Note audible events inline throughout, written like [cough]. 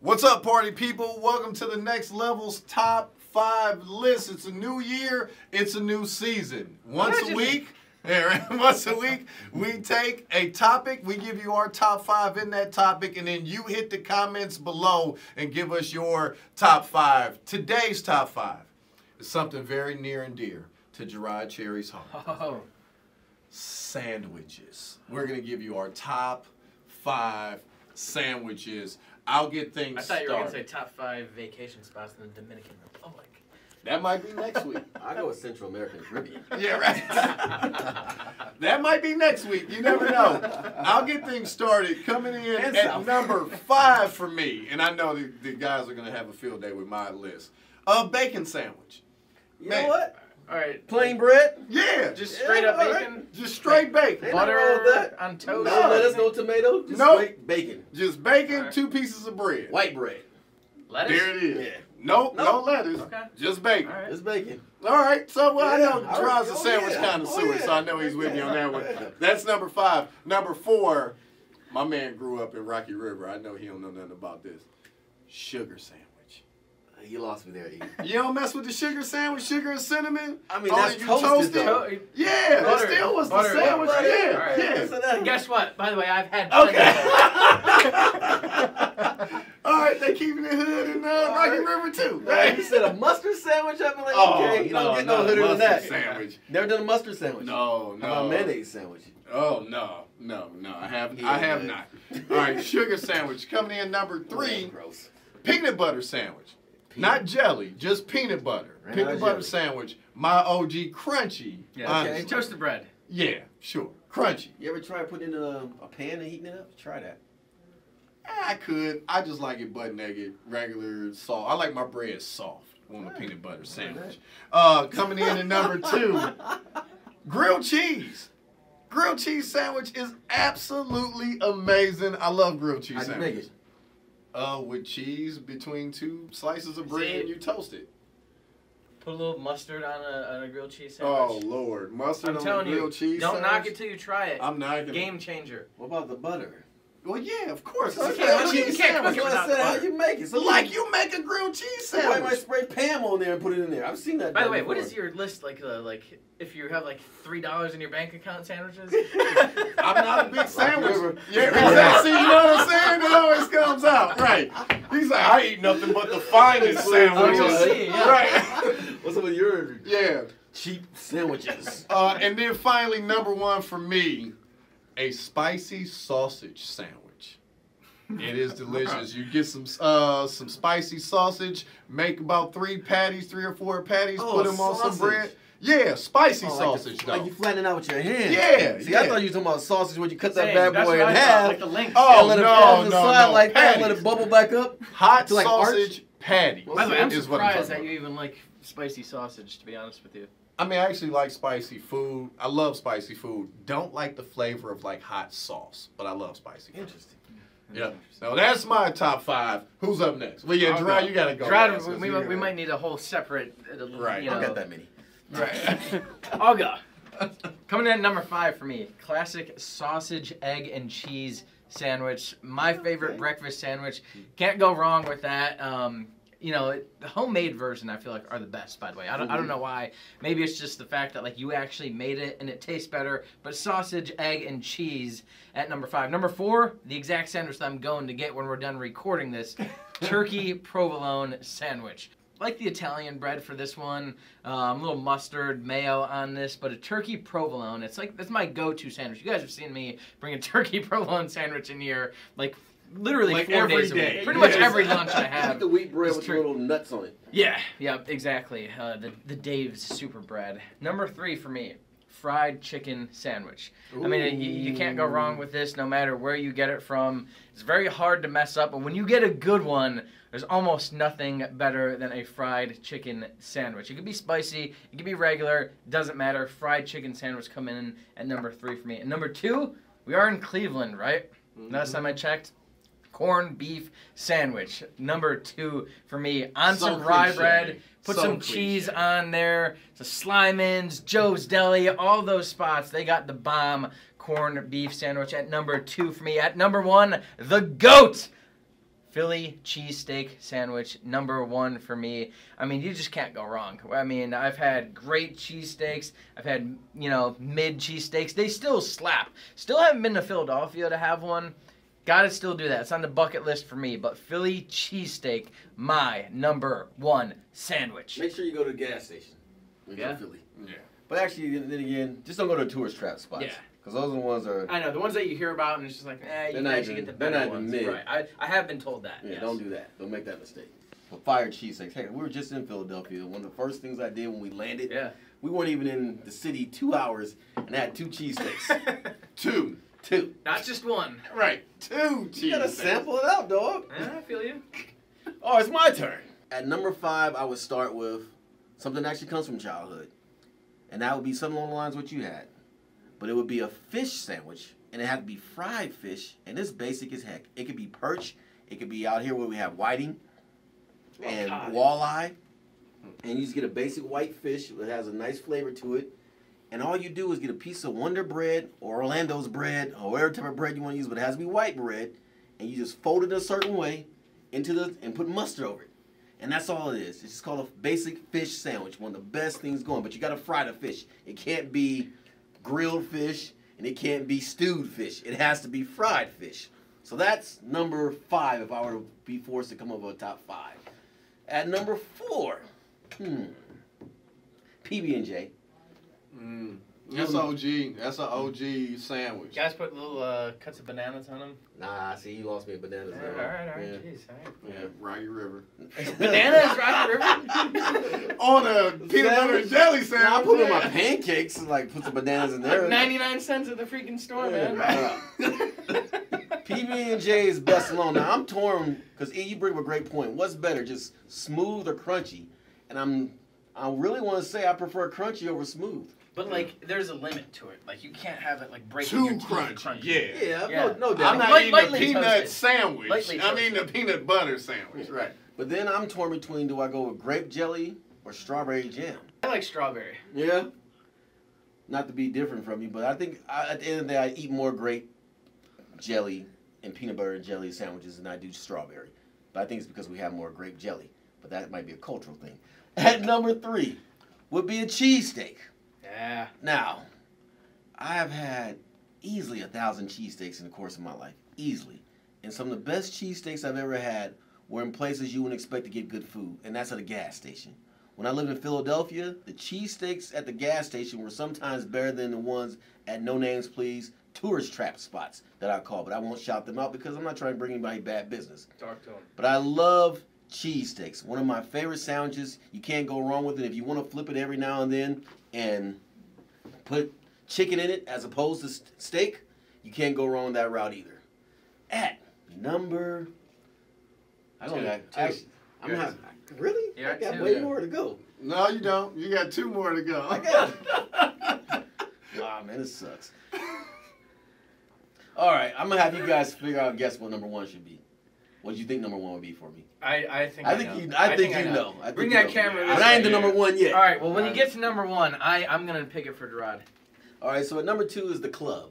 What's up, party people? Welcome to the next level's top five list. It's a new year, it's a new season. Once a week, [laughs] once a week, we take a topic, we give you our top five in that topic, and then you hit the comments below and give us your top five. Today's top five is something very near and dear to Gerard Cherry's heart. [laughs] Oh, Sandwiches. We're gonna give you our top five sandwiches. I'll get things I thought you were gonna say started. top five vacation spots in the Dominican Republic. Oh that might be next week. [laughs] I go with Central American Caribbean. [laughs] Yeah, right. [laughs] that might be next week. You never know. I'll get things started. Coming in And at South. number five for me, and I know the, the guys are gonna have a field day with my list. A bacon sandwich. You Man. know what? All right, Plain bread. Yeah, just Yeah, straight up all right. bacon, just straight bacon. Ain't nothing wrong with that. on toast. No toast. lettuce, no tomato. Just Nope. bacon. Just bacon, Alright. two pieces of bread. White bread. lettuce. There it is. Yeah. Nope, no Nope. lettuce. Okay. Just bacon. All right. It's bacon. All right, so well, I Yeah, know all right. Gerard's a Oh, sandwich yeah. connoisseur, Oh, yeah. so I know he's with me on that one. [laughs] That's number five. Number four, my man grew up in Rocky River. I know he don't know nothing about this. Sugar sandwich. You lost me there, E. [laughs] You don't mess with the sugar sandwich, sugar and cinnamon. I mean, Only that's you toasted, toast it. To- Yeah, Butter. it still was Butter, the sandwich. butter. Yeah, All right. yeah. So that- Guess what? By the way, I've had. Okay. [laughs] All right, they keeping it hood in uh, Rocky All River too. Right. You said a mustard sandwich. I'd be like, Oh, okay, you no, don't get no, no, hooder than mustard that. sandwich. Never done a mustard sandwich. No, no. How about a mayonnaise sandwich? Oh no, no, no! I have, Yeah, I have man. not. All right, sugar sandwich coming in number three. Oh, gross. Peanut butter sandwich, not jelly, just peanut butter. Right, peanut butter jelly. sandwich. My OG crunchy. Yeah, okay. honestly. Toasted bread. Yeah, sure, crunchy. You ever try putting in a, a pan and heating it up? Try that. I could. I just like it butt naked, regular salt. I like my bread soft on a peanut butter sandwich. Uh, coming in at number [laughs] two, grilled cheese. Grilled cheese sandwich is absolutely amazing. I love grilled cheese How'd you sandwich. make it? Uh, with cheese between two slices of bread See? and you toast it. Put a little mustard on a, on a grilled cheese sandwich. Oh. Lord, mustard I'm on telling the you, grilled cheese. don't knock it till you try it. I'm not gonna. Game changer. What about the butter? Well, yeah, of course. Okay, It's a grilled you cheese can't sandwich. cook it That's I without said. How you make it? So Like you make a grilled cheese sandwich. Why am I spray Pam on there and put it in there? I've seen that. By the way, what before. is your list like? Uh, like if you have like three dollars in your bank account sandwiches? [laughs] I'm not a big sandwich. Yeah, exactly. See, you know what I'm saying? It always comes out. Right. He's like, I eat nothing but the finest sandwiches. you'll see, yeah. Right. [laughs] What's up with your Yeah. cheap sandwiches? Uh, and then finally, number one for me, a spicy sausage sandwich. It is [laughs] delicious. You get some uh, some spicy sausage, make about three patties, three or four patties, Oh, put them on some bread. Yeah, spicy Oh, like sausage the- though. Like you flattening out with your hand. Yeah, See, yeah. I thought you were talking about sausage when you cut that Same. bad That's boy what in I half. Like the length. Oh, and let it no, fall the no, side no, like that, let it bubble back up. Hot To like sausage patty. Well, By the way, I'm is surprised that about. you even like spicy sausage. To be honest with you. I mean, I actually like spicy food. I love spicy food. Don't like the flavor of like hot sauce, but I love spicy food. Interesting. Yeah. So that's my top five. Who's up next? Well, yeah, I'll Gerard, go. you gotta go. Gerard, last, we, 'cause we, might- we might need a whole separate. Uh, Right. You I know, don't got that many. Right. [laughs] I'll go. Coming in at number five for me, classic sausage, egg, and cheese sandwich. My favorite Okay. breakfast sandwich. Can't go wrong with that. Um, you know, it- the homemade version I feel like are the best. By the way, I don't, I don't know why. Maybe it's just the fact that like you actually made it and it tastes better. But sausage, egg, and cheese at number five. Number four, the exact sandwich that I'm going to get when we're done recording this, [laughs] turkey provolone sandwich. Like the Italian bread for this one, um, a little mustard, mayo on this, but a turkey provolone. It's like that's my go-to sandwich. You guys have seen me bring a [laughs] turkey provolone sandwich in here, like literally Like four every days a day. week. Pretty much every lunch I Eat have. the wheat bread with true. little nuts on it. Yeah, yeah, exactly. Uh, the the Dave's super bread. Number three for me, fried chicken sandwich. I mean, you, you can't go wrong with this, no matter where you get it from. It's very hard to mess up, but when you get a good one, there's almost nothing better than a fried chicken sandwich. It could be spicy, it could be regular, doesn't matter. Fried chicken sandwich come in at number three for me. And number two, we are in Cleveland, right? Last time I checked, corned beef sandwich. Number two for me. On So some rye cliche. bread. Put So some cliche. cheese on there. The Slyman's, Joe's Deli, all those spots. They got the bomb corned beef sandwich at number two for me. At number one, the GOAT. Philly cheesesteak sandwich, number one for me. I mean, you just can't go wrong. I mean, I've had great cheesesteaks. I've had, you know, mid cheesesteaks. They still slap. Still haven't been to Philadelphia to have one. Gotta still do that. It's on the bucket list for me. But Philly cheesesteak, my number one sandwich. Make sure you go to the gas station. when in Yeah. Philly. Yeah. But actually, then then again, just don't go to tourist trap spots. Yeah. Because those are the ones that are. I know the ones that you hear about, and it's just like, eh, you They're can not actually even- get the they're better not even ones. mid. Right. I, I have been told that. Yeah, yes. don't do that. Don't make that mistake. But fire cheesesteaks. Hey, we were just in Philadelphia. One of the first things I did when we landed, Yeah. we weren't even in the city two hours and I had two cheesesteaks. [laughs] Two. Two. Not just one. Right. Two cheese. You gotta sample it out, dog. Yeah, I feel you. [laughs] Oh, it's my turn. At number five, I would start with something that actually comes from childhood. And that would be something along the lines of what you had. But it would be a fish sandwich, and it had to be fried fish, and it's basic as heck. It could be perch, it could be out here where we have whiting oh, and God. walleye. And you just get a basic white fish that has a nice flavor to it. And all you do is get a piece of Wonder Bread or Orlando's bread or whatever type of bread you want to use, but it has to be white bread. And you just fold it a certain way into the and put mustard over it. And that's all it is. It's just called a basic fish sandwich. One of the best things going. But you gotta fry the fish. It can't be grilled fish and it can't be stewed fish. It has to be fried fish. So that's number five if I were to be forced to come up with a top five. At number four, hmm. PB and J. Mm. That's OG. That's an OG sandwich. You guys put little uh, cuts of bananas on them. Nah, see, you lost me at bananas. All there. right, all right, Yeah. jeez, all right. Yeah, Rocky River. [laughs] [laughs] Bananas, right, River? [laughs] On a peanut butter and jelly sandwich. Nah, I put it in my pancakes and like put some bananas in there. Like 99 cents at the freaking store, Yeah. man. PB and J is best alone. Now I'm torn because E, you bring up a great point. What's better, just smooth or crunchy? And I'm, I really want to say I prefer crunchy over smooth. But like, there's a limit to it. Like, you can't have it like breaking Too your teeth crunchy. Yeah. Yeah, Yeah. no, no doubt. I'm not Light- eating a peanut toasted. sandwich. Lightly I mean the peanut butter sandwich. Right. But then I'm torn between do I go with grape jelly or strawberry jam? I like strawberry. Yeah. Not to be different from you, but I think I, at the end of the day, I eat more grape jelly and peanut butter and jelly sandwiches than I do strawberry. But I think it's because we have more grape jelly. But that might be a cultural thing. At number three would be a cheesesteak. Yeah. Now, I have had easily a thousand cheesesteaks in the course of my life. Easily. And some of the best cheesesteaks I've ever had were in places you wouldn't expect to get good food, and that's at a gas station. When I lived in Philadelphia, the cheesesteaks at the gas station were sometimes better than the ones at No Names Please tourist trap spots that I call, but I won't shout them out because I'm not trying to bring anybody bad business. Talk to him. But I love cheesesteaks. One of my favorite sandwiches. You can't go wrong with it. If you want to flip it every now and then and put chicken in it as opposed to st- steak, you can't go wrong that route either. At number, I don't Two. know. Two. Actually, I'm not Really? You're I got two. way Yeah. more to go. No, you don't. You got two more to go. I got Ah, [laughs] man, this sucks. [laughs] All right, I'm gonna have you guys figure out guess what number one should be. What do you think number one would be for me? I, I think I I think know. you. I, think, you I know. I Bring that know. camera this But I ain't way. the number one yet. All right. Well, when you Alright. get to number one, I I'm gonna pick it for Gerard. All right, so at number two is the club.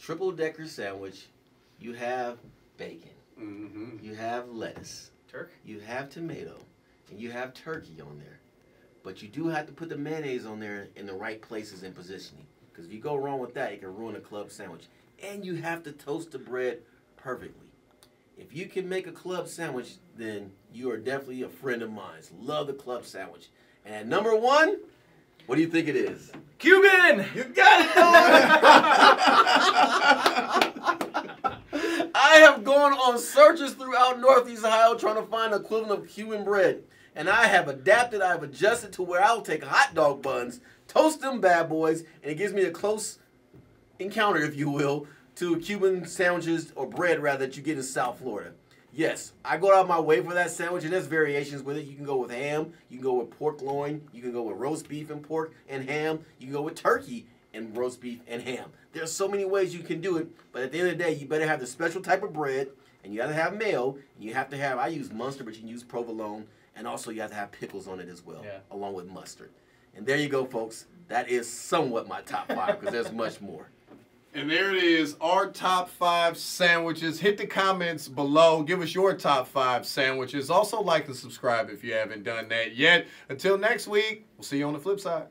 Triple decker sandwich. You have bacon. Mm-hmm. You have lettuce. Turk. You have tomato. And you have turkey on there. But you do have to put the mayonnaise on there in the right places and positioning. Because if you go wrong with that, it can ruin a club sandwich. And you have to toast the bread perfectly. If you can make a club sandwich, then you are definitely a friend of mine. Love the club sandwich. And number one, what do you think it is? Cuban. You got it, I have gone on searches throughout Northeast Ohio trying to find the equivalent of Cuban bread. And I have adapted, I have adjusted to where I'll take hot dog buns, toast them bad boys, and it gives me a close encounter, if you will, to Cuban sandwiches or bread rather that you get in South Florida. Yes, I go out my way for that sandwich, and there's variations with it. You can go with ham, you can go with pork loin, you can go with roast beef and pork and ham, you can go with turkey and roast beef and ham. There's so many ways you can do it, but at the end of the day, you better have the special type of bread, and you gotta have mayo, and you have to have, I use Munster, but you can use provolone, and also you have to have pickles on it as well, Yeah. along with mustard. And there you go, folks. That is somewhat my top five, because there's much more. And there it is, our top five sandwiches. Hit the comments below. Give us your top five sandwiches. Also, like and subscribe if you haven't done that yet. Until next week, we'll see you on the flip side.